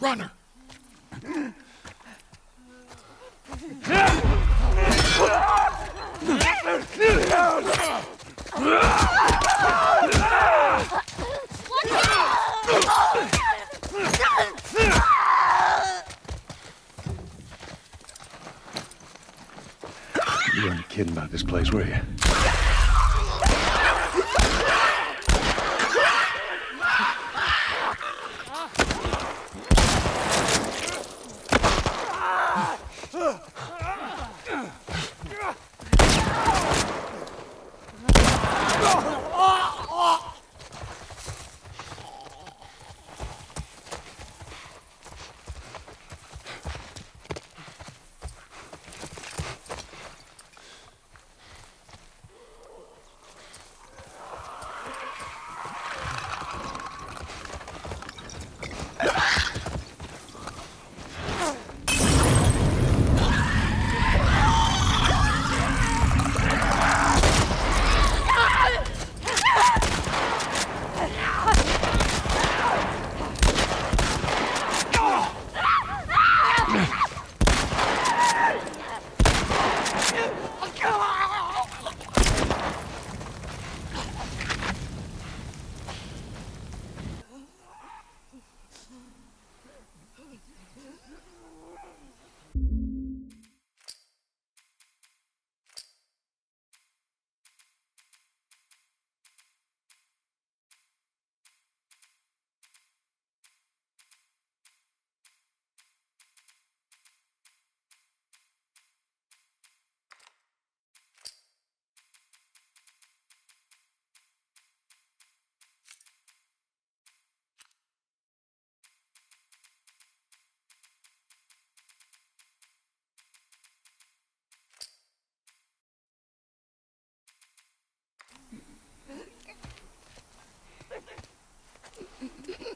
Runner! You weren't kidding about this place, were you?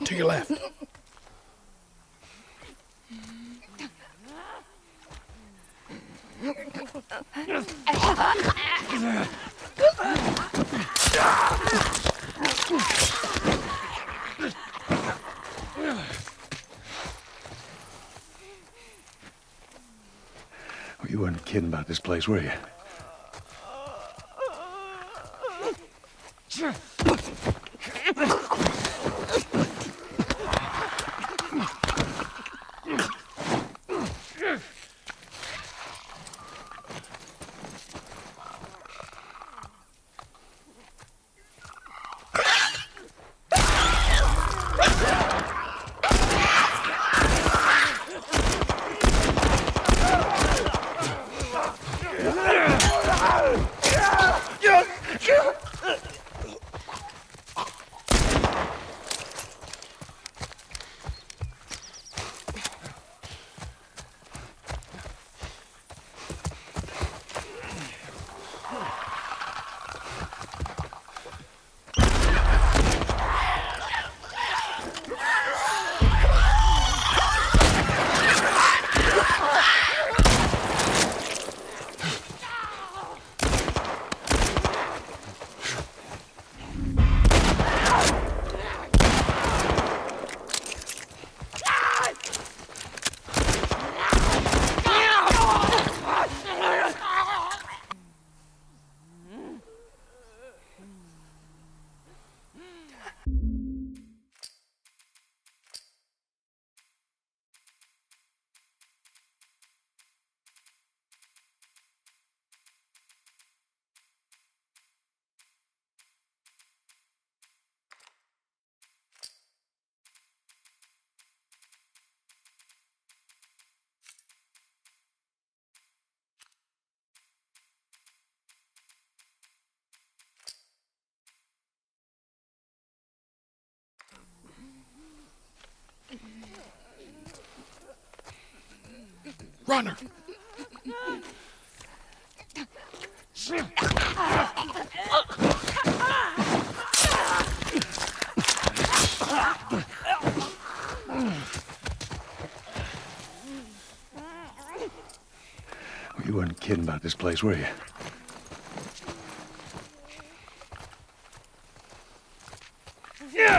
To your left. Well, you weren't kidding about this place, were you? Runner! Well, you weren't kidding about this place, were you? Yeah!